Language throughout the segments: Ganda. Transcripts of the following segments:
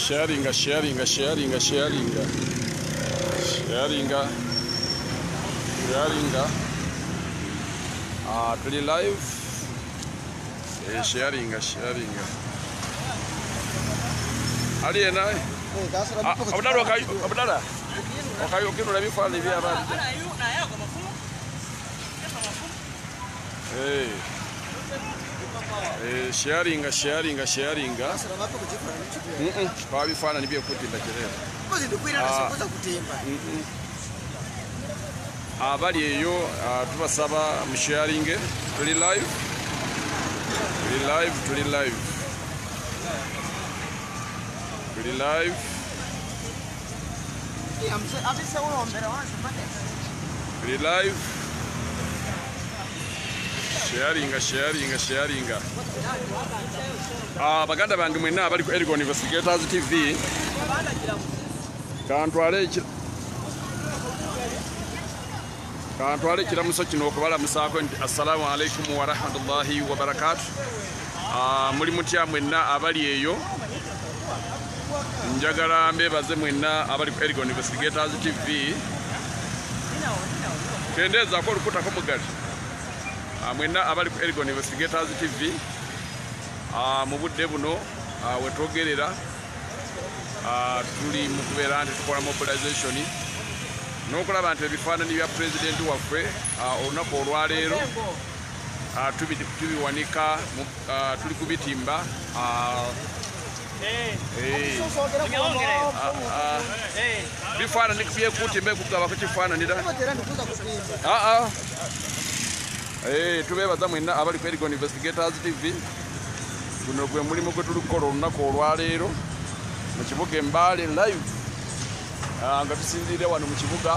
Eh, sharinga sharinga sharinga sharinga sharinga sharinga ah tuli live eh sharinga sharinga ali naye abudala wakayo abudala wakayo kinula bifaani by'abantu eh eh sharinga sharinga sharinga. Byekutimba kirera Mhm. abali eyo tubasaba musharinge tuli live. Tuli live tuli live. Tuli live. Tuli live sharinga sharinga sharinga Ah, baganda bange mwenna abali ku Ergon Investigators TV kantwale eki kantwale ekiramuso kino okubalamusaako nti assalamu alaikum warahmatullahi wabarakatu muli mutya mwenna abali eyo? Njagala mbebaze mwenna abali ku Ergon Investigators TV kendeezaako olukutako mugali. Ah, mwenna abali ku Ergon Investigators TV Ah, mu budde buno ah, wetwogerera ah, tuli mu kubeera nti tukola mobilization n'okulaba nti ebifaananyi bya pulezidenti waffe ah, olunaku olwaleero ah, tubi- tubiwanika ah, tuli kubitimba ah, eh, ah, ah, bifaananyi byekutimba ekugabako kifaananira Ah, ah. Eh, tubeebaza mwenna abali ku Ergon Investigators TV guno gwe mulimu gwe tuli kukola olunaku olwaleero mu kibuga embaale live. Ah, nga tusinziire wano mu kibuga.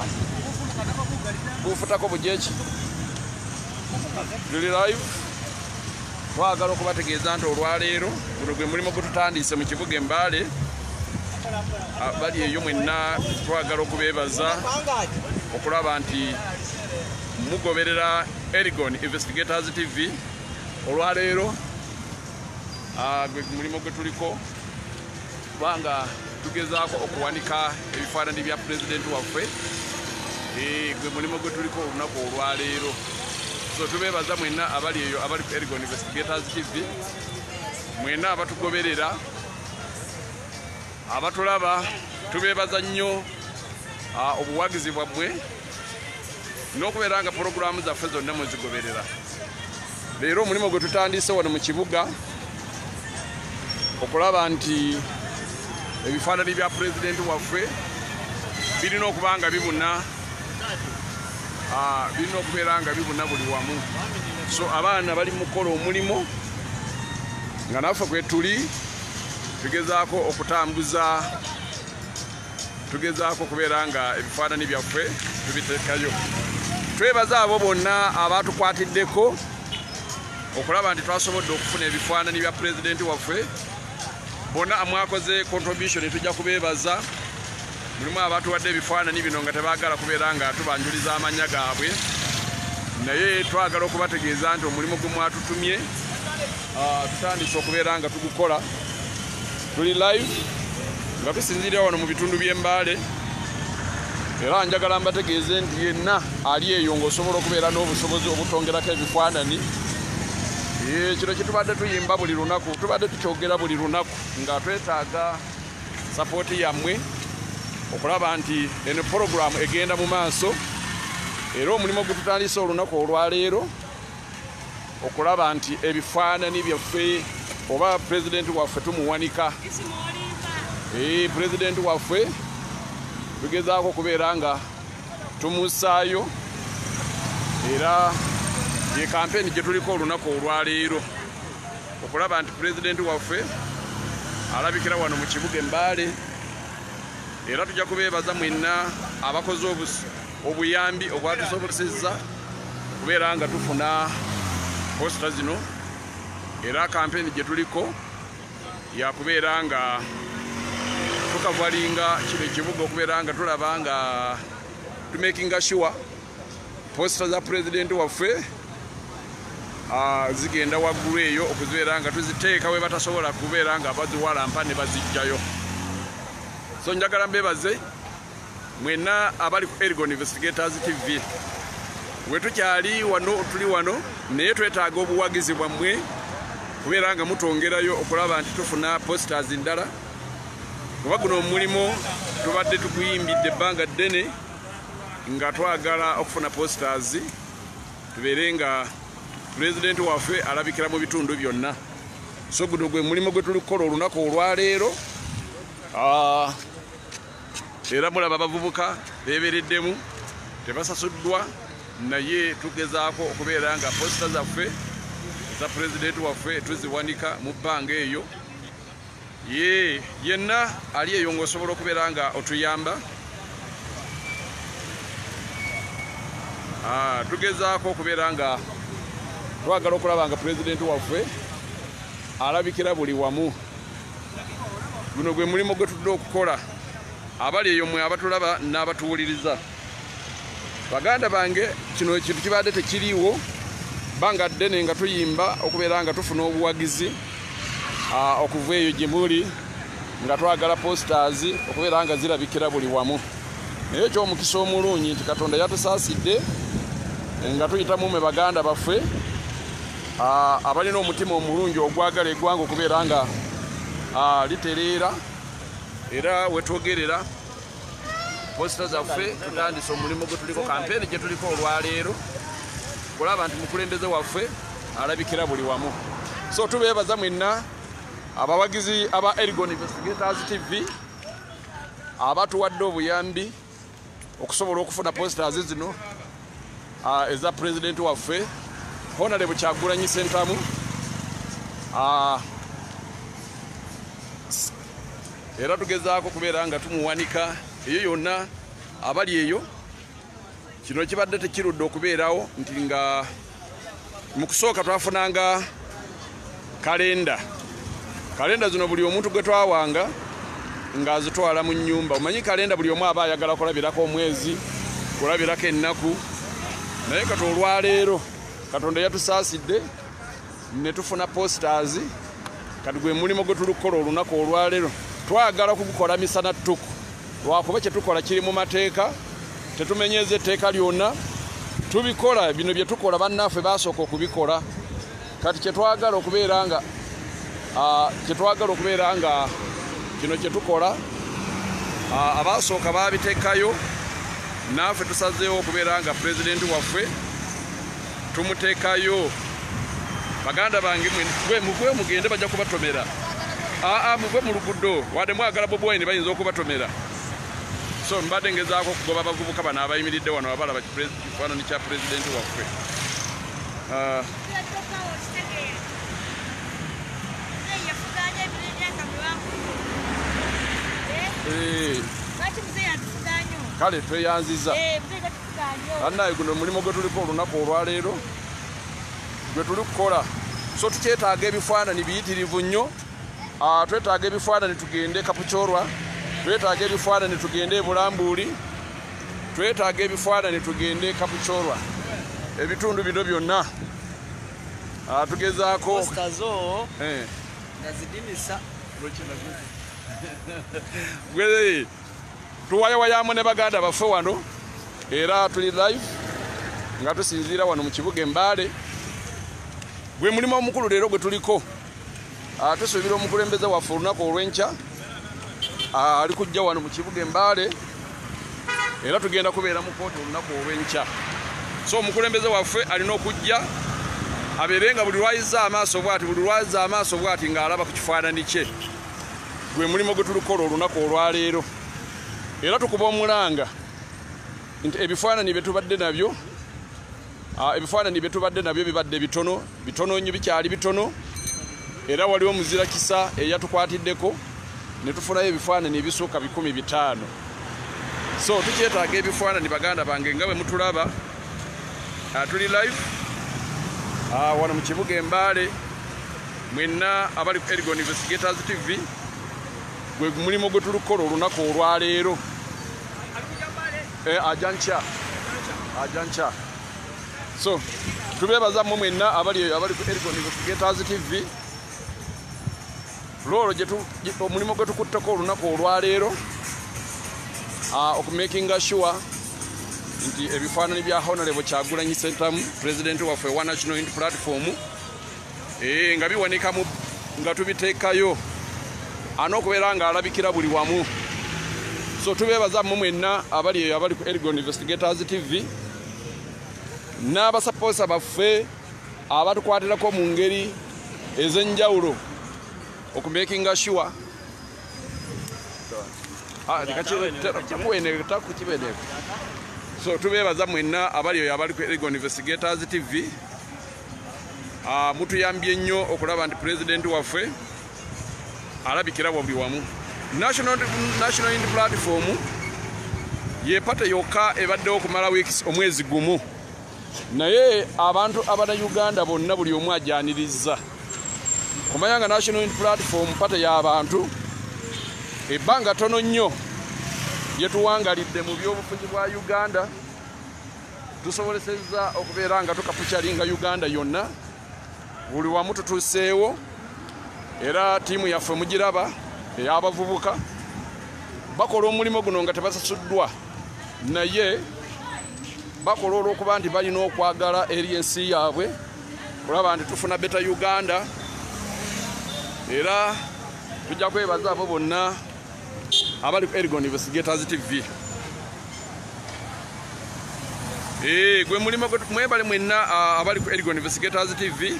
Gufutako bujeki tuli live. Twagala okubategeeza nti olwaleero guno gwe mulimu gwe tutandise mu kibuga embaale Ah, bali eyo mwenna twagala okubeebaza okulaba nti mugoberera Ergon Investigators TV olwaleero Ah, gwe mulimu gwe tuliko. Kubanga tugezaako okuwanika ebifaananyi bya pulezidenti waffe. Eh, gwe mulimu gwe tuliko olunaku olwaleero so tubeebaza mwenna abali eyo abali ku Ergon Investigators TV mwenna abatugoberera abatulaba tubeebaza nnyo ah, obuwagizi bwammwe n'okubeera nga porogulaamu zaffe zonna mwezigoberera leero omulimu gwe tutandise wano mu kibuga okulaba nti ebifaananyi bya pulezidenti waffe birina okuba nga bibuna birina okubeera nga bibuna buli wamu. So abaana bali mu kukola omulimu nga naffe kwe tuli tugezaako okutambuza tugezaako okubeera nga ebifaananyi byaffe tubiteekayo twebaza abo bonna abatukwatiddeko okulaba nti twasobodde okufuna ebifaananyi bya pulezidenti waffe. Bonna amwakoze contribution tujja kubeebaza. Mulimu abatuwadde ebifaananyi bino nga tebaagala kubeera nga tubanjuliza amannya gaabwe. Naye twagala okubategeeza nti omulimu gwe mwatutumye ah, tutandise okubeera nga tugukola. Tuli live nga tusinziira wano mu bitundu by'embaale era njagala mbategeeze nti yenna ali eyo ng'osobola okubeera n'obusobozi obutongerako ebifaananyi. Eh, kino kitubadde tuyimba buli lunaku tubadde tukyogera buli lunaku nga twetaaga sapooti yammwe okulaba nti eno porogulamu egenda mu maaso. Era omulimu gwe tutandise olunaku olwaleero okulaba nti ebifaananyi byaffe oba pulezidenti waffe tumuwanika. Pulezidenti waffe tugezaako okubeera nga tumusaayo era ye kampeni gye tuliko olunaku olwaleero okulaba nti pulezidenti waffe alabikira wano mu kibuga embaale era tujja kubeebaza mwenna abakoze obuyambi obwatusobozesezza okubeera nga tufuna posita zino era kampeni gye tuliko yakubeera nga tukavalinga kino ekibuga okubeera nga tulaba nga tumakinga sure posita za pulezidenti waffe ah, zigenda waggulu eyo okuzibeera nga tuziteeka we batasobola kubeera nga baziwalampa ne bazijjayo so njagala mbebaze mwenna abali ku erigon investigators tv wetukyali wano tuli wano naye twetaaga obuwagizi bwammwe kubeera nga mutwongerayo okulaba nti tufuna posters ndala kuba guno omulimo tubadde tukuyimbidde ebbanga ddene nga twagala okufuna posters tubeere nga pulezidenti waffe alabikira mu bitundu byonna. So guno gwe mulimo gwe tuli kukola olunaku olwaleero. Era mulaba abavubuka bebereddemu tebasasuddwa naye tugezaako okubeera nga posita zaffe za pulezidenti waffe tuziwanika mu bbanga eyo ye yenna ali eyo ngaosobola okubeera nga otuyamba. Tugezaako okubeera nga twagala okulaba nga pulezidenti waffe alabikira buli wamu. Guno gwe mulimo gwe tudde okukola. Abali eyo mwe abatulaba n'abatuwuliriza. Baganda bange kino ekintu kibadde tekiriiwo. Banga ddene nga tuyimba okubeera nga tufuna obuwagizi okuva eyo gye muli nga twagala posters okubeera nga zirabikira buli wamu. Naye ekyomukisa omulungi nti katonda yatusaasidde nga tuyitamu me baganda baffe abalina omutima omulungi ogwagala eggwanga okubeera nga litereera. Era wetwogerera posita zaffe tutandise omulimu gwe tuliko kampeeni gye tuliko olwaleero kulaba nti mukulembeze waffe alabikira buli wamu. So tubeebaza mwenna abawagizi aba erigon investigators tv abatuwadde obuyambi okusobola okufuna posters zino eza pulezidenti waffe honorable kyagulanyi sentamu. Era tugezaako kubeera nga tumuwanika eyo yonna abali eyo. Kino kibadde tekirudde okubeerawo nti nga mu kusooka twafunanga kalenda kalenda zino buli omuntu gwe twawanga ng'azitwala mu nnyumba. Omanyi kalenda buli omu aba ayagala kulabirako omwezi kulabirako ennaku. Naye kati olwaleero katonda yatusaasidde ne tufuna posters. Kati gwe mulimo gwe tuli kukola olunaku olwaleero twagala kugukola misana ttuku. Lwakuba kyetukola kiri mu mateeka tetumenyeza etteeka lyonna tubikola. Bino bye tukola bannaffe basooka okubikola. Kati kyetwagala okubeera nga kyetwagala okubeera nga kino kyetukola abasooka babiteekayo naffe tusazeewo okubeera nga pulezidenti waffe tumuteekayo. Baganda bange mugwe mugende bajja kubatomera. Aa mugwe mu luguddo wadde mwagala bobwaini bayinza okubatomera. So mbadde ngezaako okugoba abavubuka bano abayimiridde wano abalaba kifaanani kya pulezidenti waffe kale tweyanziza. Annaye guno omulimu gwe tuliko olunaku olwaleero gwe tuli kukola. So tukyetaaga ebifaanani biyitirivu nnyo. Twetaaga ebifaanani tugende kapucyorwa twetaaga ebifaanani tugende ebulambuuli twetaaga ebifaanani tugende kapucyorwa ebitundu bino byonna tugezaako tuwayawayamu ne baganda baffe wano era tuli live nga tusinziira wano mu kibuga embaale. Gwe mulimu omukulu leero gwe tuliko tusuubira omukulembeze waffe olunaku olw'enkya ali kujja wano mu kibuga embaale era tugenda kubeera mu kooti olunaku olw'enkya. So omukulembeze waffe alina okujja abeere nga buli lwayiza amaaso bwati buli lwayiza amaaso bwati ng'alaba ku kifaanani kye gwe mulimo gwe tulikola olunaku olwaleero. Era tukuba omulanga. Nti ebifaanani bye tubadde nabyo ebifaanani bye tubadde nabyo bibadde bitono bitono nnyo bikyali bitono. Era waliwo muzira kisa eyatukwatiddeko ne tufunayo ebifaanani ebisooka bikumi bitaano. So tukyetaaga ebifaanani baganda bange nga bwe mutulaba. Tuli live. Wano mu kibuga embaale mwenna abali ku erigon investigators tv gwe mulimo gwe tulikukola olunaku olwaleero. Ajankya ajankya so tubebaza mmwe mwenna abali abali ku erigon investigators tv lwolwo omulimu gwe tukutteko olunaku olwaleero okumakinga sure nti ebifaananyi bya honorable kyagulanyi sentamu president waffe wa national unity platform eh, nga biwanikamu nga tubiteekayo anokubeera nga alabikira buli wamu. So tubeebaza mu mwenna abali eyo abali ku erigon investigators tv n'abasaposa baffe abatukwatirako mu ngeri ez'enjawulo okumakinga sure. Takukibeneeko so tubeebaza mwenna abali eyo abali ku erigon investigators tv uh, mutuyambye nnyo okulaba nti pulezidenti waffe alabikira buli wamu. National, ind platform yepata yokka ebaddewo okumala weeks omwezi gumu. Naye abantu abanauganda bonna buli omu ajaniriza. Kumanya nga national ind platform pata y'abantu ebbanga tono nnyo. Lyetuwangalidde mu byobufuzi bwa uganda. Tusobozesezza okubeera nga tukapucalinga uganda yonna. Buli wamu tutuuseewo era tiimu yaffe mugiraba ey'abavubuka bakola omulimu guno nga tebasasuddwa. Naye bakola olw'okuba nti balina okwagala eri ensi yaabwe kulaba nti tufuna beta uganda. Era tujja kwebaza abo bonna abali ku erigon investigators tv gwe mulimo mwebale mwenna abali ku erigon investigators tv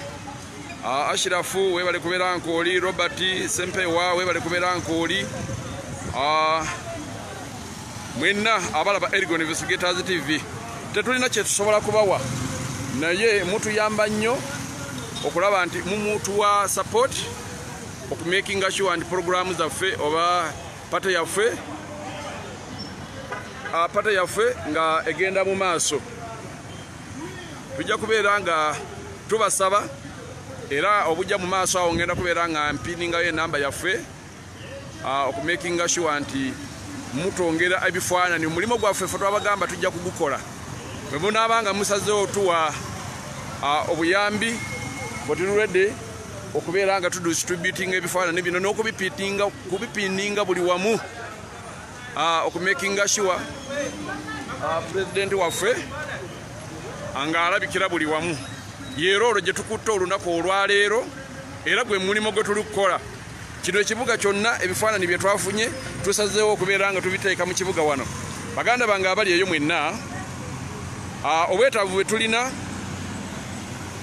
ashirafu webale kubeera nkooli robert sempewa webale kubeera nkooli uh, mwenna abalaba erigon investigators tv tetulina kyetusobola kubawa. Naye mutuyamba nnyo okulaba nti mumutuwa support okumakinga sure nti programu zaffe oba pate yaffe uh, pate yaffe nga egenda mu maaso. Tujja kubeera nga tubasaba era obujja mu maaso awo ngenda kubeera nga mpiningayo enamba yaffe okumakinga sure nti mutongera ebifaanani omulimu gwaffe fe twabagamba tujja kugukola. Bwe munaabanga musazeewo tuwa obuyambi bwetulredde okubeera nga tudistributinga ebifaanani bino n'okubipindinga buli wamu okumakinga sure pulezidenti waffe nga alabikira buli wamu yeero olwo gye tukutte olunaku olwaleero era gwe mulimo gwe tuli kukola. Kino ekibuga kyonna ebifaanani bye twafunye tusazeewo okubeera nga tubiteeka mu kibuga wano. Baganda bange abali eyo mwenna obwetaavu bwe tulina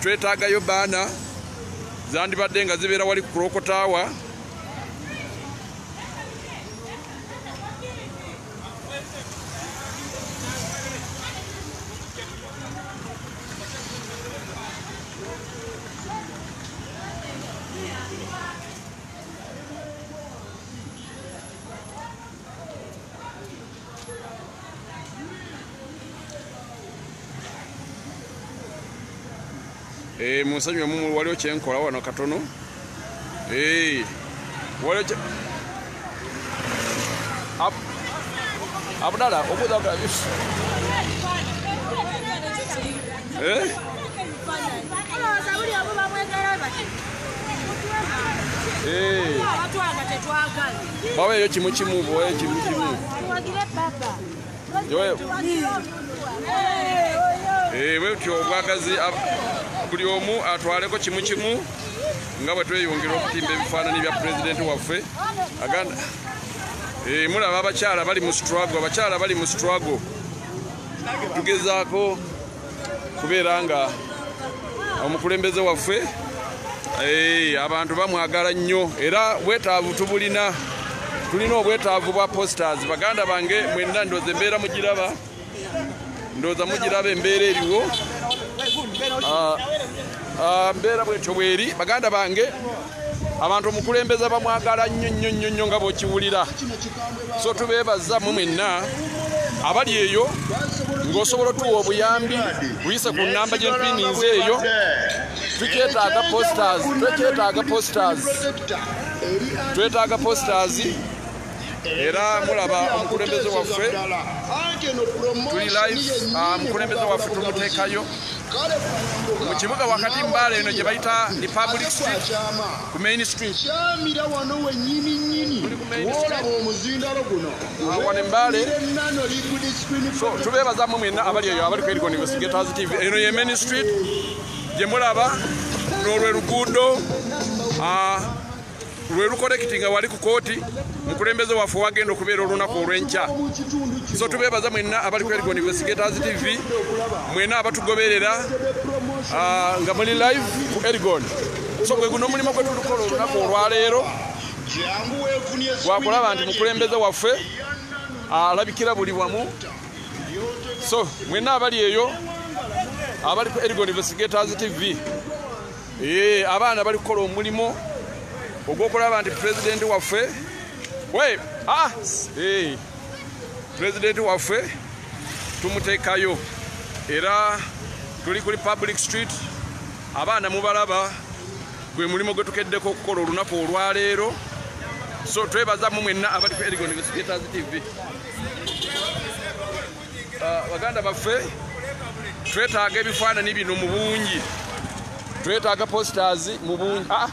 twetaagayo baana zandibadde nga zibeera wali ku kulokotaawa munsanyuwe mumu waliwo kyenkola wano katono. Waliwo abudala obuuza bifu baweeyo kimu kimu baweeyo kimu kimu. Bwetyo obwagazi buli omu atwaleko kimu kimu nga bwe tweyongera okutimba ebifaanani bya pulezidenti waffe. Aganda mulaba abakyala bali mu struggle abakyala bali mu struggle. Tugezaako kubeera nga omukulembeze waffe abantu bamwagala nnyo. Era bwetaavu tubulina tulina obwetaavu bwa posters. Baganda bange mwenna ndooza embeera mugiraba ndooza mugiraba embeera eriwo mbeera bwetyo bweri. Baganda bange abantu omukulembeze bamwagala nnyo nnyo nnyo nnyo nga bwekiwulira so tubeebaza mu mwenna abali eyo ng'osobola otuwa obuyambi buyise ku namba gyempininze eyo tukyetaaga posters twekyetaaga posters twetaaga posters. Era mulaba omukulembeze waffe tuli live ah, mukulembeze waffe tumuteekayo mu kibuga wakati mbaala eno gye bayita ni public street ku main street. Kyamira wano Main Street. woolaba omuzindalo guno. Ah, wano embaale so tubeebazamu mwenna abali eyo abali ku erigon investigators tv eno ye main street. Gye mulaba n'olwe luguudo. Ah, lwe lukolekiti nga wali ku kooti mukulembeze waffe wagenda okubeera olunaku olw'enkya. So tubeebaza mwenna abali ku erigon investigators tv mwenna abatugoberera ah, nga muli live ku erigon so gwe guno omulimu gwe tulikola olunaku olwaleero gwakulaba nti mukulembeze waffe alabikira buli wamu. So mwenna abali eyo abali ku erigon investigators tv ee abaana bali kukola omulimu ogw'okulaba nti pulezidenti waffe we ah, pulezidenti waffe tumuteekayo. Era tuli kuli public street abaana mubalaba gwe mulimu gwe tukeddeko okukola olunaku olwaleero. So twebazamu mwenna abali ku erigon investigators tv Ah, baganda baffe twetaaga ebifaananyi bino mu bungi twetaaga posters mu bungi Ah,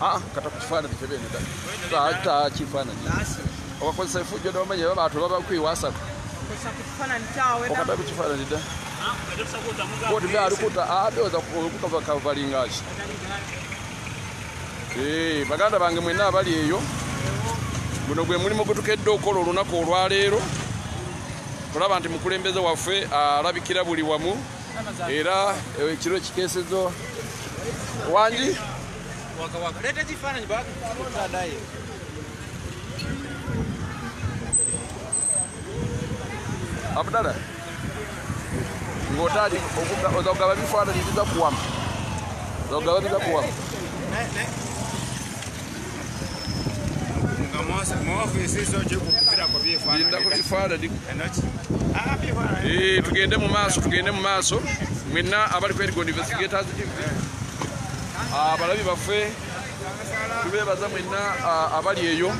ah, ah, kata ku kifaananyi da ta kifaananyi. Obakozesa efujjo domanya babantu babakwiwasaku okata ku kifaananyi da koti byalikuta adoza kukavalingaaki Eh, baganda bange mwenna abali eyo. Guno gwe mulimu gutukedde okukola olunaku olwaleero tulaba nti mukulembeze waffe alabikira buli wamu. Era eh, ekiro ekikeesezo wangi Leta ekifaananyi bakutadayo abudala ng'otaali oza kugaba bifaananyi biza kuwama oza kugaba biza kuwama tugende mu maaso tugende mu maaso mwenna abali ku erigon investigators abalabi baffe. Tubeebaza mwenna ah, abali eyo.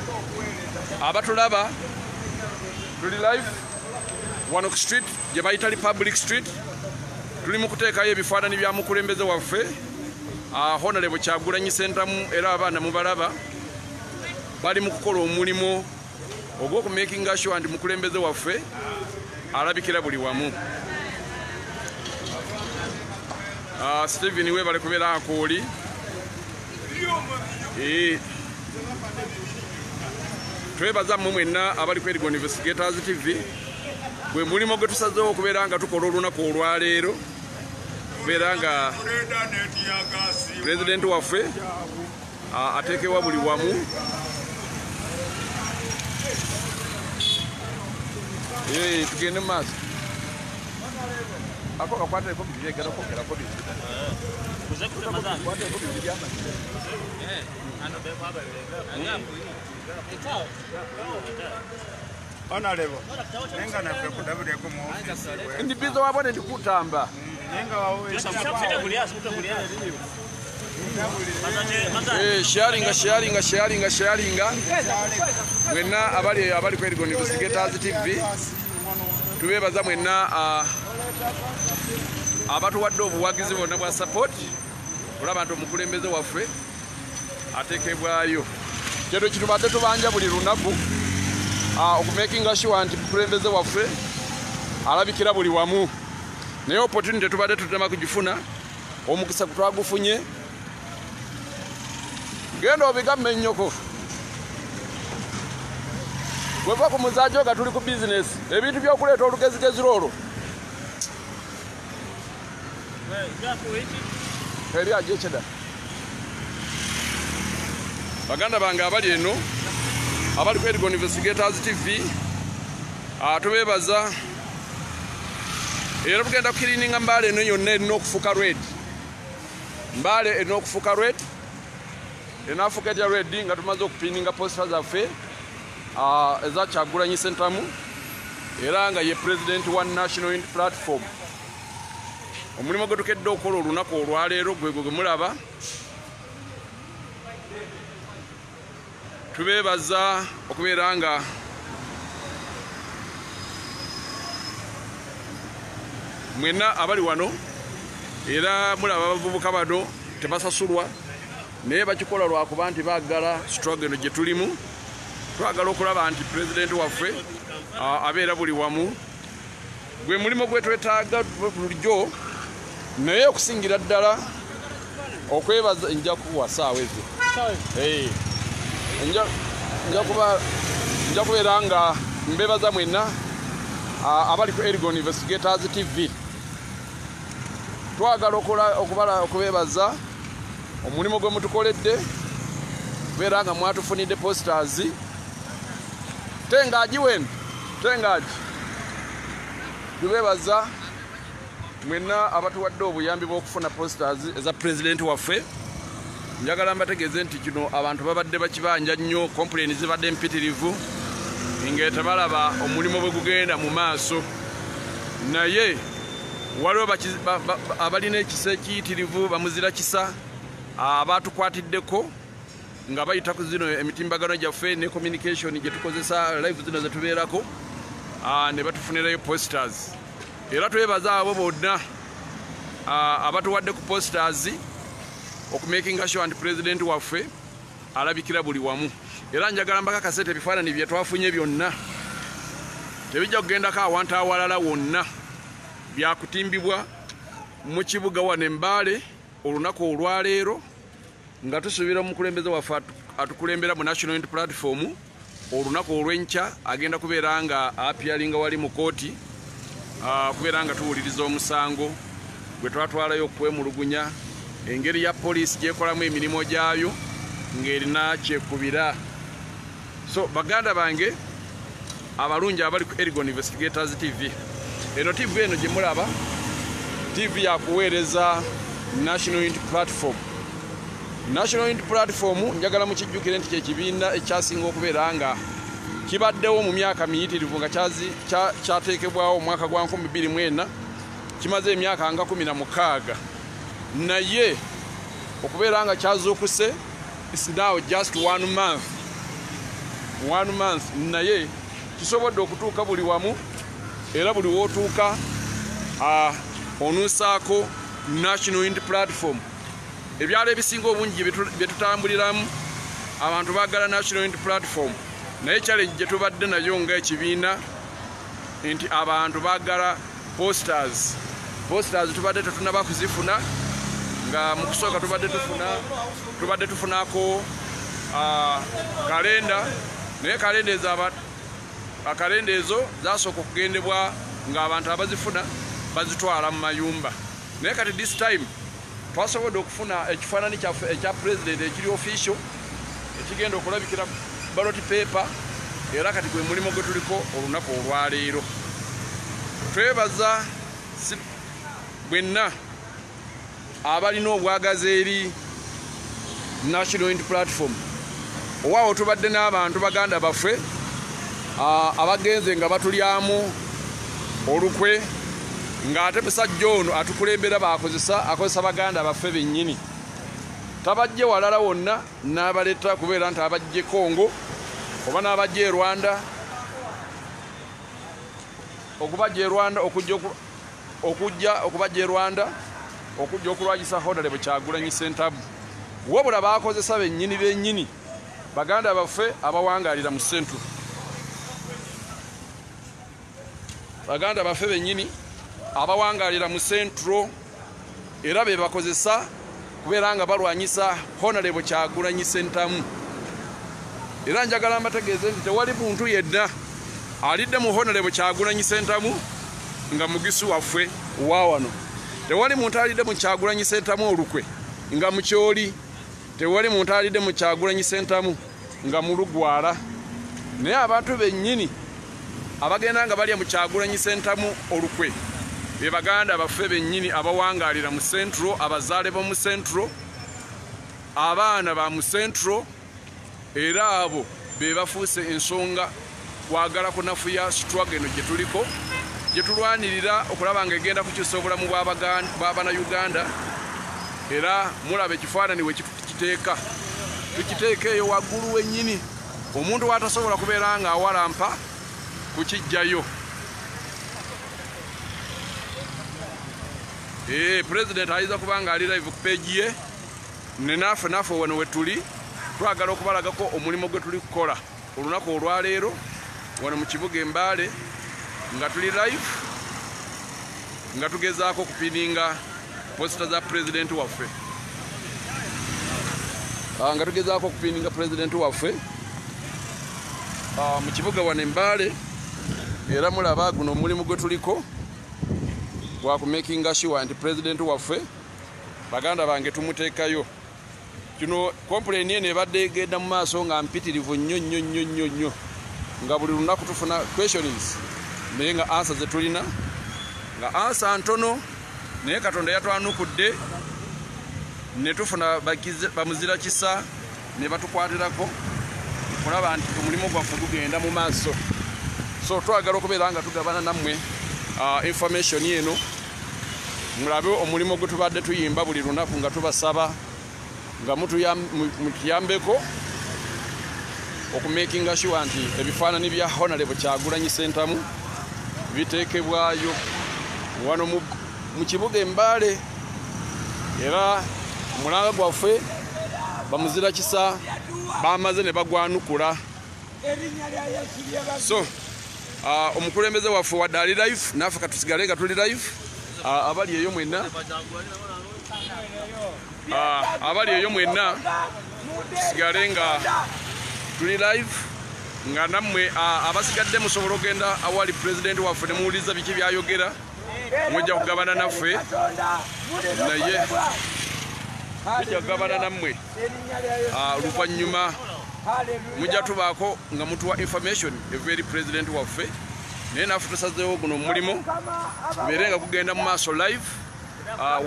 Abatulaba tuli live wano ku street gye bayita republic street. Tuli mu kuteekayo ebifaananyi bya mukulembeze waffe. Ah, honorable kyagulanyi sentamu era abaana mubalaba bali mu kukola omulimu ogw'okumakinga sure nti mukulembeze waffe alabikira buli wamu steven webale kubeera akooli. Eh, twebaza mmwe mwenna abali ku erigon investigators tv gwe mulimo gwe tusazeewo okubeera nga tukola olunaku olwaleero kubeera nga pulezidenti waffe ah, ateekebwa buli wamu. Eh, tugende mu maaso ako kakwatireko bibiri egenda kwogerako bibiri kwatireko bibiri byamazima honorable nenga naffe kudabuleko mu ofiisi ndi biza wabone ndikutamba. Nenga waweesa Eh, sharinga sharinga sharinga sharinga. Mwenna abali abali ku erigon investigators tv tubeebaza mwenna ah, abatuwadde obuwagizi bonna bwa support olaba nti omukulembeze waffe ateekebwayo. Kyeto kitubadde tubanja buli lunaku ah, okumakinga sure nti mukulembeze waffe alabikira buli wamu. Naye opportunity tubadde tutema kugifuna omukisa twagufunye. Genda obigamme ennyoko gweva ku muzaajo nga tuli ku bizinesi ebintu byokuleeta olugezigezi lwolwo eri ajekyeda baganda bange abali eno abali ku erigon investigators tv ah, tubeebaza. Era tugenda kukirininga mbaala eno yonna erina okufuuka red. Mbaale erina okufuuka red enaafuuka etya red nga tumaze okupininga posita zaffe ah, eza kyagulanyi sentamu era nga ye president wa national platform omulimu gwe tukedde okukola olunaku olwaleero gwegwe gwe mulaba tubeebaza okubeera nga mwenna abali wano era mulaba abavubuka bano tebasasulwa naye bakikola lwakuba nti baagala struggle eno gye tulimu. Twagala okulaba nti pulezidenti waffe abeera buli wamu. Gwe mulimo gwe twetaaga bulijjo naye okusingira ddala okwebaza nja kuwa saawa ezo. Nja kubeera nga mbebaza mwenna abali ku Erigon Investigators TV twagala okubebaza omulimu gwe mutukoledde kubeera nga mwatufunidde posters. Tengaagi wenu tengaagi. Tubebaza mwenna abatuwadde obuyambi bw'okufuna posters eza pulezidenti waffe njagala mbategeeze nti kino abantu babadde bakibanja nnyo complain zibadde mpitirivu nga tebalaba omulimu bwe gugenda mu maaso. Naye waliwo abalina ekisa ekiyitirivu bamuzira kisa abatukwatiddeko nga bayita ku zino emitimbagano gyaffe ne communication gye tukozesa live zino zetubeerako ne batufunirayo posters era twebaza abo bonna abatuwadde ku posters okumakinga sure nti pulezidenti waffe alabikira buli wamu. Era njagala mbakakasete ebifaananyi bye twafunye byonna. Tebijja kugendako awantu awalala wonna. Byakutimbibwa mu kibuga wano embaale olunaku olwaleero nga tusuubira omukulembeze waffe atu- atukulembera mu national unity platform. Olunaku olw'enkya agenda kubeera nga apyalinga wali mu kooti kubeera nga tuwuliriza omusango gwe twatwalayo okwemulugunya. Engeri ya poliisi gyekolamu emirimu gyayo ng'erina kyekubira. So baganda bange abalungi abali ku erigon investigators tv eno tv eno gye mulaba tv yakuweereza national unity platform. National unity platform njagala mukijjukire nti kyekibiina ekyasinga okubeera nga kibaddewo mu myaka miyitirivu nga kyateekebwawo mu mwaka gwa 2024 kimaze emyaka nga 16 naye okubeera nga kyazuukuse is now just one month. One month. Naye kisobodde okutuuka buli wamu era buli wootuuka onuusaako national unity platform. Ebyalo ebisinga obungi bye tu- bye tutambuliramu abantu baagala national unity platform naye challenge gye tubadde nayo ngaekibiina nti abantu baagala posters. Posters tubadde tetunaba kuzifuna nga mu kusooka tubadde tufuna tubadde tufunako ah, kalenda. Naye kalenda ezo aba- ah, kalenda ezo zasooka okugendebwa ng'abantu abazifuna bazitwala mu mayumba. Naye kati this time twasobodde okufuna ekifaananyi kyaffe ekya president ekiri official ekigenda okulabikira ballot paper era kati gwe mulimu gwe tuliko olunaku olwaleero. Twebaza bwenna abalina obwagazi eri national unity platform. Owaawo tubadde n'abantu baganda baffe abagenze nga batulyamu olukwe ng'ate musajja ono atukulembera bakozesa akozesa baganda baffe bennyini. Tabajje walala wonna n'abaleta kubeera nti abajje kongo oba n'abajja e rwanda okubajja e rwanda okujja oku- okujja okubajja e rwanda okujja okulwanyisa honorable kyagulanyi sentabu wabula bakozesa bennyini bennyini baganda baffe abawangalira mu central. Baganda baffe bennyini abawangalira mu central era be bakozesa kubeera nga balwanyisa honorable kyagulanyi sentamu era njagala mbategeeze nti tewali muntu yenna alidde mu honorable kyagulanyi sentamu nga mugisi waffe wa wano. Tewali muntu alidde mu kyagulanyi sentamu olukwe nga mukyoli tewali muntu alidde mu kyagulanyi sentamu nga mulugwala naye abantu bennyini abagenda nga balya mu kyagulanyi sentamu olukwe be baganda baffe bennyini abawangalira mu centro abazaale b'omu centro abaana ba mu centro era abo be bafuuse ensonga kwagala kunafuya struggle eno gye tuliko gye tulwanirira okulaba nga egenda kukyusa obulamu bw'abannayuganda era mulaba ekifaanani we kitu- tukiteeka eyo waggulu wennyini. Omuntu watasobola kubeera nga awalampa kukijjayo Eh, president ayinza kuba nga ali live ku peegi ye. Nenaffe naffe wano wetuli twagala okubalagako omulimu gwe tuli kukola. Olunaku olwaleero wano mu kibuga embaale nga tuli live nga tugezaako okupininga posita za pulezidenti waffe. Ah, nga tugezaako okupininga pulezidenti waffe Ah, mu kibuga wano embaale era mulaba guno omulimu gwe tuliko gwakumakinga sure nti pulezidenti waffe baganda bange tumuteekayo kino kompulaini eno ebadde egenda mu maaso nga mpitirivu nnyo nnyo nnyo nnyo nnyo. Nga buli lunaku tufuna questionings naye nga ansa zetulina nga ansa ntono naye katonda yatwanukudde ne tufuna bamuzira kisa ne batukwatirako kulaba nti omulimu gwaffe gugenda mu maaso. So twagala okubeera nga tugabana nammwe uh, information eno. Mulabe omulimu gwe tubadde tuyimba buli lunaku nga tubasaba nga mutuyam- mu- mutuyambeko okumakinga sure nti ebifaanani bya honorable kyagulanyi sentamu biteekebwayo wano mu- kibuga embaale. Era omulanga gwaffe bamuzira kisa bamaze ne bagwanukula. So uh, omukulembeze waffe wadde ali live naffe katusigale nga tuli live uh, abali eyo mwenna abali eyo mwenna tusigale nga tuli live nga nammwe uh, abasigadde musobola okgenda awali pulezidenti waffe ne muwuliriza biki byayogera. Mujja kugabana naffe naye tujja kugabana nammwe uh, oluvannyuma mujja tubaako nga mutuwa information eva eri pulezidenti waffe. Naye naffe tusazeewo guno omulimu gubeere nga gugenda mu maaso live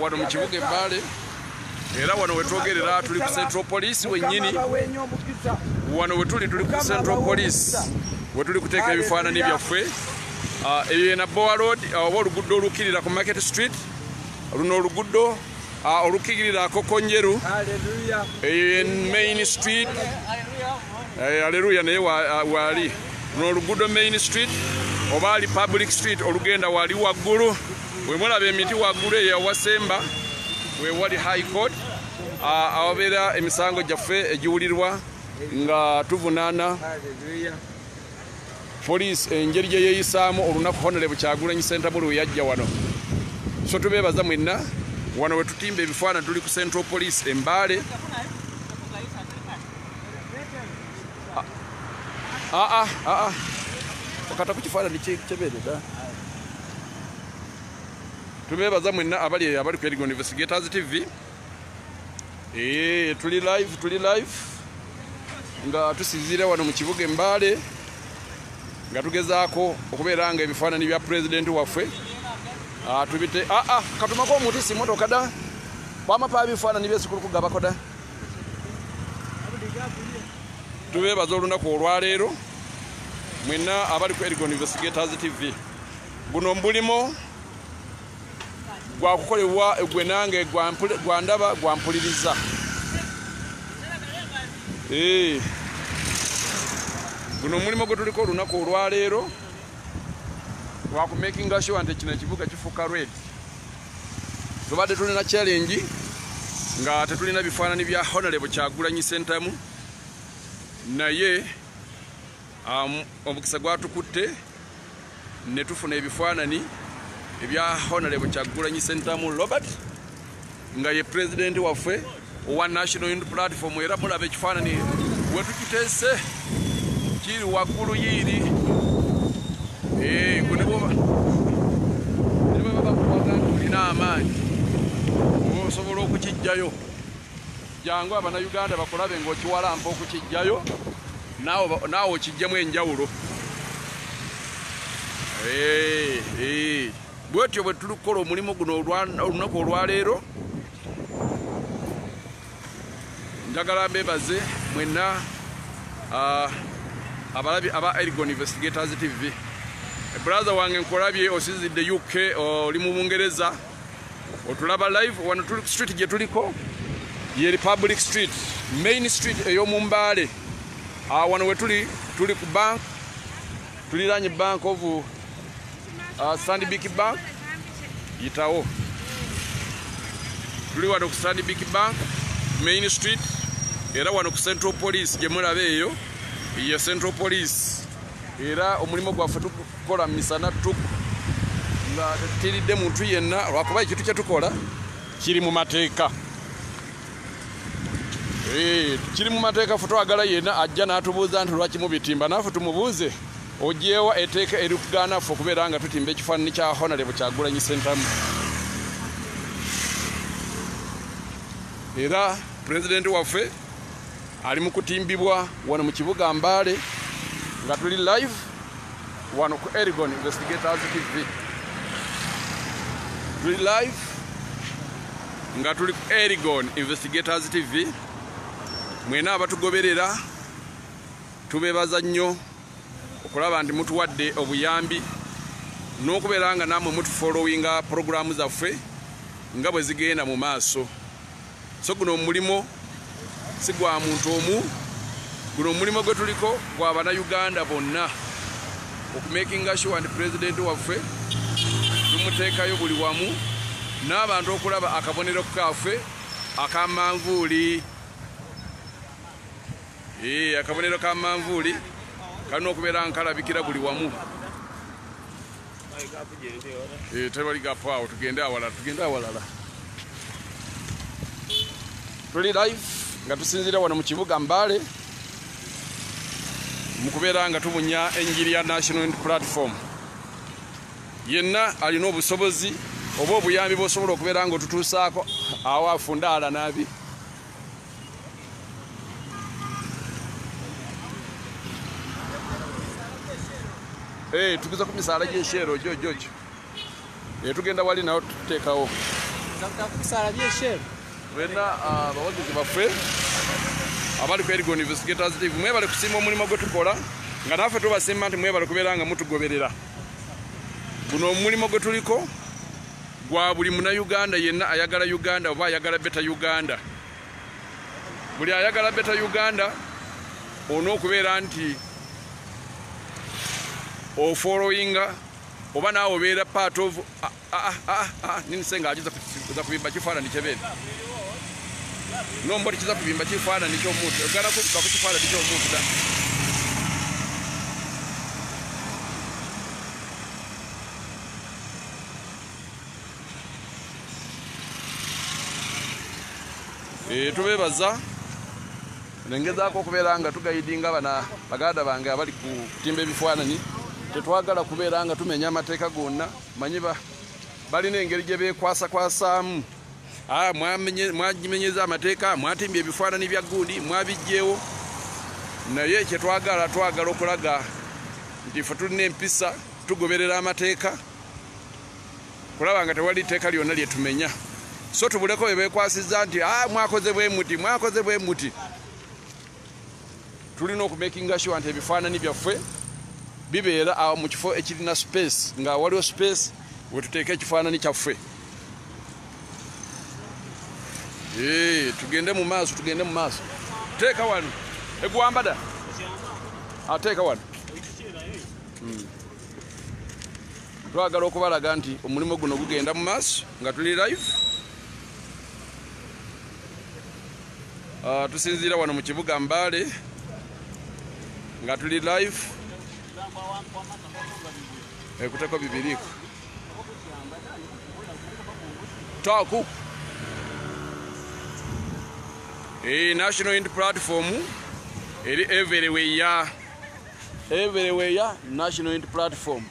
wano mu kibuga embaale era wano wetwogerera tuli ku central police wennyini. Wano wetuli tuli ku central police. Wetuli kuteeka ebifaanani byaffe. Uh, eyo ena boa road uh, oba oluguudo olukirira ku market street. Luno oluguudo uh, olukirira kokonjeru eyo ye main street. Eh, aleluya naye wa- waali. Luno oluguudo main street oba ali public street olugenda wali waggulu. Wemulaba emiti waggulu eyo ewasemba wewali high court awabeera emisango gyaffe egiwulirwa nga tuvunaana. Poliisi engeri gye yeeyisaamu olunaku honere bukyagulanyi sentabulu yajja wano. So tubeebaza mwenna wano wetutimba ebifaanani tuli ku central police embaale. Aa aa okata ku kifaanani kyebeereda tubeebaza mwenna abali abali ku erigo investigators tv tuli live tuli live. Nga tusinziira wano mu kibuga embaale nga tugezaako okubeera nga ebifaanani bya pulezidenti waffe. Ah, tubite aa katumako omuti si motoka da? Kwamapa ebifaanani byesikulu da? Tubeebaza olunaku olwaleero mwenna abali ku erigon investigators tv. Guno mbulimo gwakukolebwa gwe nange gwandaba gwampuliriza Eh. guno omulimu gwe tuliko olunaku olwaleero wakumakinga sure nti kino ekibuga kifuuka red. Tubadde tulina challenge nga tetulina bifaanani bya honorable kyagulanyi sentamu. Naye um, omukisa gwatukutte ne tufuna ebifaanani ebya honorable kyagulanyi sentamu robert nga ye pulezidenti waffe owa national unity platform era mulaba ekifaanani wetukiteese kiri waggulu yiiri. Eh, olina amaanyi osobola okukijjayo jangu abanayuganda bakulabe ngaokiwalampa okukijjayo naawe okijjamu enjawulo. Eh, eh. Bwetyo bwe tuli kukola omulimu guno olunaku olwaleero njagala mbebaze mwenna abalabi aba erigon investigators tv brother wange nkulabye osizidde uk oli mu bungereza. Otulaba live wano tuli ku street gye tuliko ye republic street main street ey'omumbaale Ah, wano we tuli ku bank tuliranye bank of Stanbic bank yitawo tuli wano ku Stanbic bank main street. Era wano ku central police gye mulaba eyo. Ye central police. Era omulimu gwaffe tukola misana tu nga tiridde muntu yenna lwakuba ekintu kyetukola kiri mu mateeka. Eh, kiri mu mateeka fe twagala yenna ajja n'atubuuza nti lwaki mubitimba naffe tumubuuze ogyewa eteeka erikugaana ffe okubeera nga tutimba ekifaananyi kya honorable kyagulanyi sentamu. Era pulezidenti waffe ali mu kutimbibwa wano mu kibuga mbaale nga tuli live wano ku erigon investigators tv tuli live nga tuli ku erigon investigators tv mwena abatugoberera tubebaza nnyo okulaba nti mutuwadde obuyambi n'okubeera nga nammwe mutufolowinga puroguramu zaffe nga bwe zigenda mu maaso. So guno omulimu si gwa muntu omu guno omulimu gwe tuliko gwa bannayuganda bonna. Okumakinga sure nti pulezidenti waffe tumuteekayo buli wamu n'abantu okulaba akabonero kaffe akamanvuuli Eh, akabonero ka manvuuli kalina okubeera nga kalabikira buli wamu. Eh, tebali gapo awo tugende awalala tugende awalala. Tuli live nga tusinzira wano mu kibuga mbaale mu kubeera nga tubunya enjiri ya national platform. Yenna alina obusobozi oba obuyambi bwosobola okubeera nga otutuusaako awo afundaala nabi Eh, tugiza ku misaala gyeshero gyo gyo gyo Eh, tugenda wali nawo tuteekawo. Kusala byeshero bena abawagizi baffe abali ku erigon investigators tv mwebale kusiima omulimu gwe tukola nga naffe tubasiima nti mwebale kubeera nga mutugoberera. Guno omulimu gwe tuliko gwa buli munauganda yenna ayagala uganda oba ayagala beta uganda. Buli ayagala beta uganda olina okubeera nti ofolowinga oba naawe obeera part of ah, ah, ah, ninise nga agiza kuza kubimba kifaananyi kyebeene nomba tikiza kubimba kifaananyi kyomuntu ogana kuba ku kifaananyi kyomuntu da? Eh, tubebaza nengezaako okubeera nga tugayidinga bana baganda bange abali ku kutimba ebifaananyi tetwagala kubeera nga tumenya amateeka gonna manyi ba- balina engeri gye bekwasakwasaamu Ah, mwagimenyeza amateeka mwatimbye ebifaananyi bya gundi mwabijjeewo. Naye kyetwagala twagala okulaga nti ffe tulina empisa tugoberera amateeka. Kulaba nga tewali tteeka lyonna lyetumenya so tubuleko bye bekwasiza nti "Ah, mwakoze bwe muti mwakoze bwe muti. Tulina okumakinga sure nti ebifaananyi byaffe bibeera awo mu kifo ekirina space nga waliwo space wetuteeka ekifaananyi kyaffe. Eh, tugende mu maaso tugende mu maaso. Teeka wano. Egwambada ateeka wano. Mm. twagala okubalaga nti omulimu guno gugenda mu maaso nga tuli live. Ah, tusinziira wano mu kibuga mbaale nga tuli live ekuteko bibiriiko taku Eh, national Unity platform. Eri everywhere everywhere national Unity platform.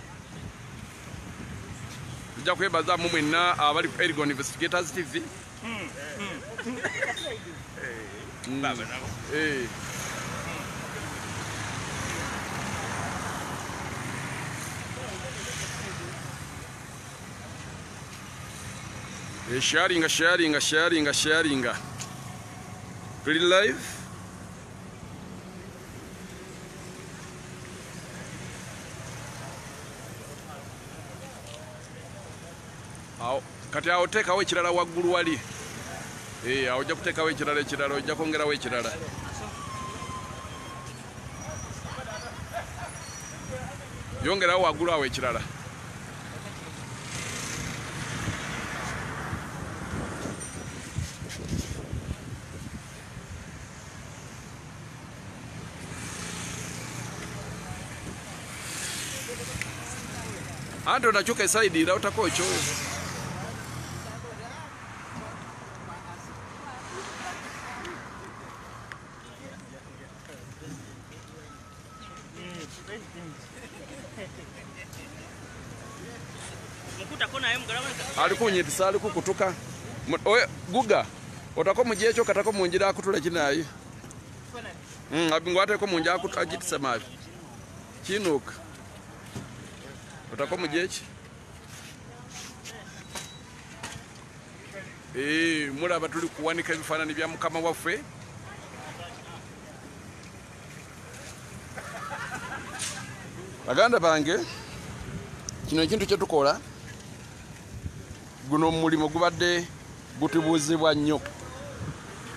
Tujja kwebaza mu mwenna abali ku erigon investigators tv Mm. Eh. Eh, Eh, sharinga sharinga ah, sharinga ah, sharinga ah, tuli live awo kati awo teekawo ekirala waggulu wali. Eh, awo ojja kuteekawo ekirala ekirala ojja kwongerawo ekirala. Yongerawo waggulu awo ekirala. ande unachoka saidi esaidira utakocho alikunyitisa aliku kutuka oye guga otako mujecho katako munjira akutula chinayi mm, abingwateko munja akutula chitisemavyo chinuka. Kinuka otako mujechi Eh, mulaba tuli kuwanika ebifaananyi bya mukama waffe baganda bange kino ekintu kyetukola guno omulimu gubadde gutubuuzibwa nnyo.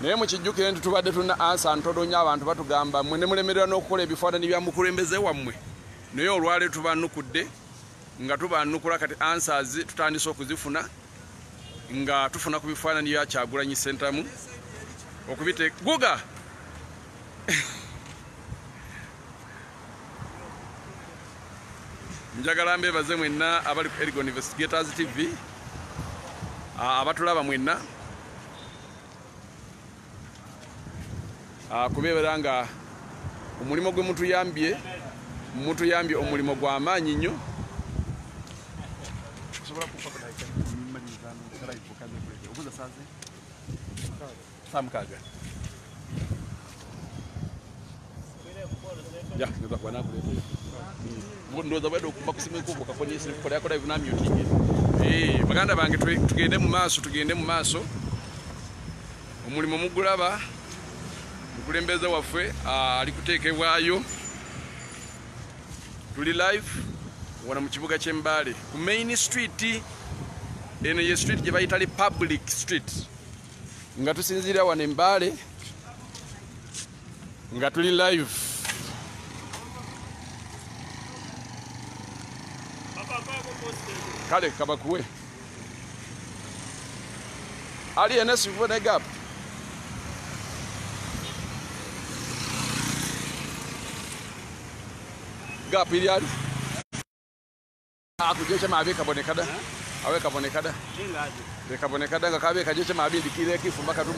Naye mukijjukire nti tubadde tulina ansa ntono nnyo abantu batugamba mwe ne mulemererwa n'okukola ebifaananyi bya mukulembeze wammwe. Naye olwaleero tubanukudde nga tubanukula kati ansas tutandise okuzifuna nga tufuna ku bifaananyi bya kyagulanyi sentamu okubite guga! Njagala mbebaze mwenna abali ku erigon investigators tv abatulaba mwenna. Kubeera nga omulimo gwe mutuyambye mutuyambye omulimo gwa maanyi nnyo Osobola kufa ku dakika mmaliza n'osalayo kukaze kuleke. Obuuza saaze? Saa mukaaga. Ya, ngeza kuba nakuleetera. Mm. ndowooza bwedde okuva ku simu ekubu kakonyekolyako live namyutingi Eh, baganda bange twe- tugende mu maaso tugende mu maaso omulimu mugulaba mukulembeze waffe ah, ali kuteekebwayo tuli live wano mu kibuga ky'embaale ku main street eno ye street gye bayita republic street. Nga tusinziira wana embaale nga tuli live. Kale kabakuwe. Ali enesi ne gap gap ili ali akujecha mabe kabonekada awe kabonekada Ingazi. bekabonekada nga kabe kajecha mabe ndikire kifu mpaka tu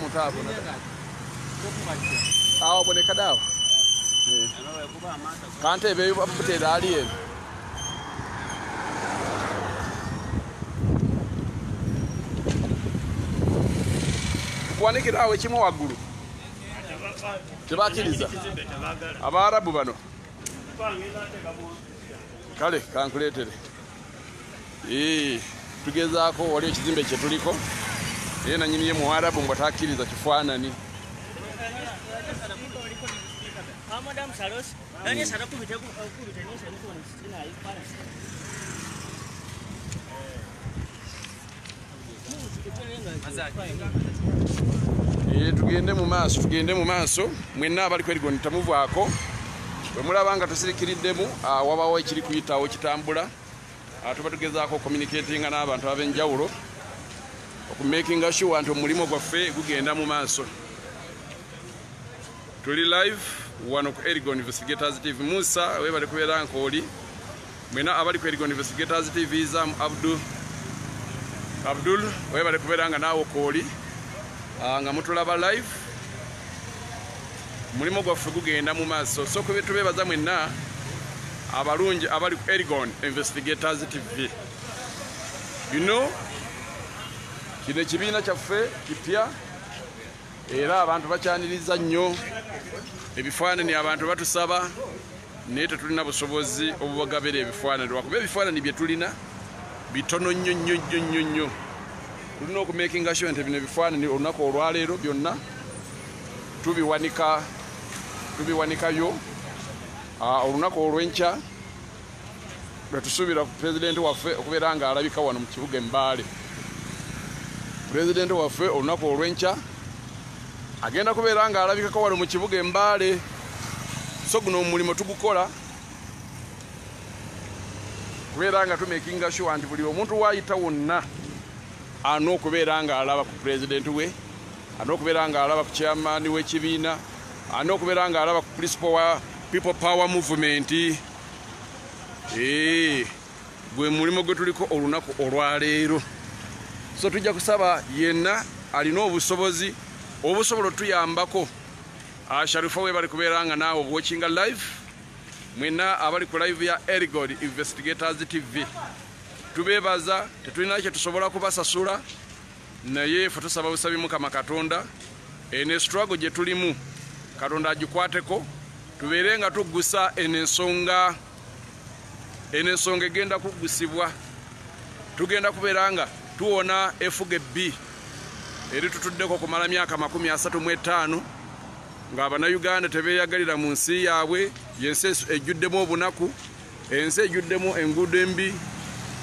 awo bonekada awo Anawe kuba amata. kante ebe bamutera ali eno kuwanikira awo ekimu waggulu tebakiriza. Abaarabu bano. Kale kankuleetere Ee, tugezaako wali ekizimbe kyetuliko naye nanyini ye muwarabu mbwe takkiriza kifaanani Ah. Ee, tugende mu maaso tugende mu maaso. Mwenna abali kwerigo nitamuvaako bwe mulaba nga tusirikiriddemu ah, wabawo ekiri kuyitawo kitambula. Ah, tuba tugezaako communicatinga n'abantu ab'enjawulo okumakinga sure nti omulimu gwaffe gugenda mu maaso. Tuli live wano ku erigon investigators tv musa webale kubeera nkooli. Mwena abali ku erigon investigators tv zamu abdul abdul webale kubeera nga naawe kooli Ah, nga mutulaba live. Mulimu gwaffe gugenda mu maaso. So kube tubebaza mwenna abalungi abali ku erigon investigators tv you know kino ekibiina kyaffe kipya era abantu bakyaniriza nnyo. Ebifaananyi abantu batusaba naye tetulina busobozi obubagabira ebifaananyi lwakuba ebifaananyi bye tulina bitono nnyo nnyo nnyo nnyo nnyo. Tulina okumakinga sure nti bino ebifaananyi olunaku olwaleero byonna tubiwanika tubiwanikayo olunaku olwenkya lwetusuubira pulezidenti waffe okubeera nga alabika wano mu kibuga embaale pulezidenti waffe olunaku olwenkya agenda kubeera nga alabikako wano mu kibuga embaale so guno omulimu tugukola okubeera nga tumakinga sure nti buli omuntu waayita wonna ana okubeera nga alaba ku pulezidenti we ana okubeera nga alaba ku kyamaani w'ekibiina ana okubeera nga alaba ku principal wa people power movement. Ee gwe mulimu gwe tuliko olunaku olwaleero so tujja kusaba yenna alina obusobozi obusobola otuyambako. Sharifa we bali kubeera nga naawe watchinga live. Mwena abali ku live ya erigod investigators tv tubebaza tetulina kye tusobola kubasasula. Naye fe tusaba busabi mukama katonda. Eno estruggle gye tulimu katonda agikwateko tubeere nga tuggusa eno ensonga eno ensonga egenda kuggusibwa tugenda kubeera nga tuwona efuga ebbi eri tutuddeko kumala myaka 35 ng'abannayuganda tebeeyagalira mu nsi yaabwe yensi ejjuddemu obunaku ensi ejjuddemu enguudo embi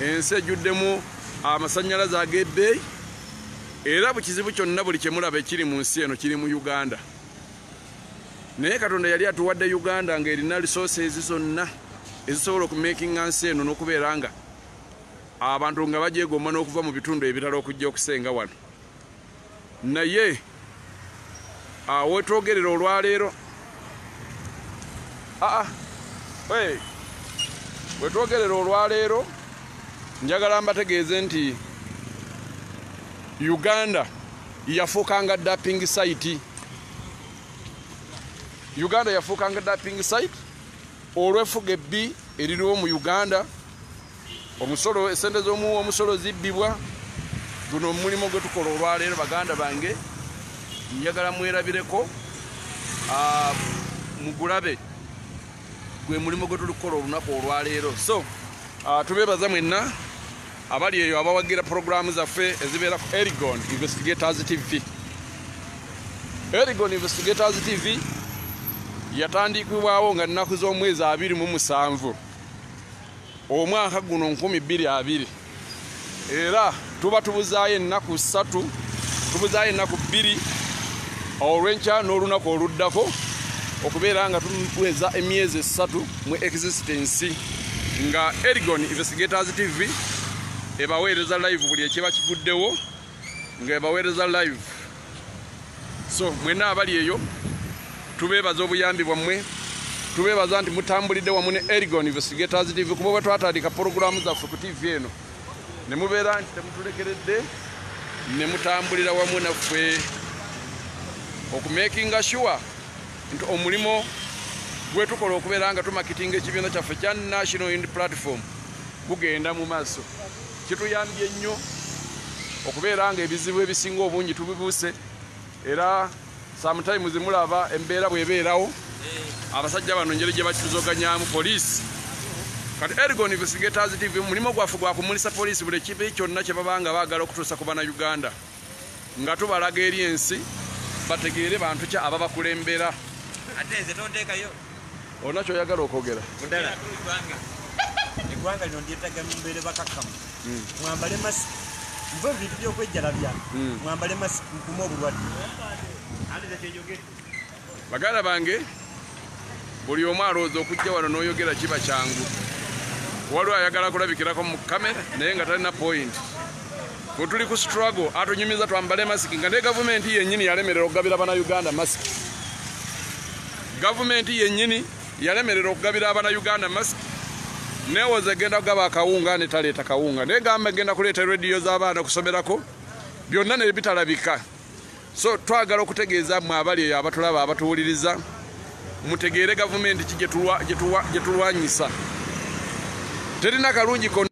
ensi ejjuddemu amasanyalaze ag'ebbeeyi era bukizibu kyonna buli kyemulaba ekiri mu nsi eno kiri mu uganda naye katonda yali atuwadde uganda ng'erina resources zonna ezisobola okumakinga nsi eno n'okubeera nga abantu nga bagyegomba n'okuva mu bitundu ebirala okujja okusenga wano. Naye wetwogerera olwaleero. Aa wetwogerera olwaleero njagala mbategeeze nti uganda yafuukanga dapping site uganda yafuukanga dapping site olwefuga ebbi eririwo mu uganda. Omusolo esente z'omuwa omusolo zibbibwa. Guno omulimu gwe tukola olwaleero baganda bange. Njagala mwerabireko mugulabe gwe mulimu gwe tulikukola olunaku olwaleero so tubebaza mwenna abali eyo abawagira poroguramu zaffe ezibeera ku erigon investigators tv erigon investigators tv yatandikibwawo nga nnaku z'omwezi 27 omwaka guno 220 era tuba tubuzaayo ennaku 3 tubuzaayo ennaku 2 olwenkya n'olunaku oluddako okubeera nga tuweza emyezi esatu mu existensi nga erigon investigators tv ebaweereza live buli ekiba kiguddewo nga ebaweereza live. So mwena abali eyo tubebaza obuyambi bwammwe tubebaza nti mutambulidde wamu ne erigon investigators tv kuba bwe twatandika poroguramu zaffe ku tv eno. Ne mubeera nti temutulekeredde ne mutambulira wamu naffe okumakinga sure nti omulimo gwe tukola okubeera nga tumakitinga ekibiina kyaffe kya national ind platform gugenda mu maaso. Kituyambye nnyo okubeera nga ebizibu ebisinga obungi tubibuuse era sometimes mulaba embeera bwebeerawo. Abasajja bano njeri gye bakituzoganyamu poliisi. Kati ergon investigators tv mulimo gwaffe gwakumulisa poliisi buli kibi kyonna kyebabanga baagala okutuusa ku bannayuganda nga tubalaga eri ensi bategeere bantu kya ababakulembera ate nze tonteekayo. Olina kyoyagala okwogera. Mudala eggwanga lino ndyetaga mumbeere bakakkamu. Mwambale masiki muve mu bintu byokwejjalabya mwambale masiki mukume obulwadde baganda bange buli omu alowooza okujja wano n'oyogera kiba kyangu. Waliwo ayagala kulabikirako mu kamera naye nga talina point. Bwe tuli ku struggle atunyumiza twambale masiki nga ne gavumenti yennyini yalemerera okugabira bannayuganda masiki. Gavumenti yennyini yalemerera okugabira abannayuganda masiki. Newoza egenda kugaba akawunga netaleeta kawunga naye gamba egenda kuleeta rediyo z'abaana okusomerako byonna ne bitalabika so twagala okutegeeza mmwe abali eyo abatulaba abatuwuliriza mutegeere gavumenti ki gye tulwanyisa. Terina kalungi konna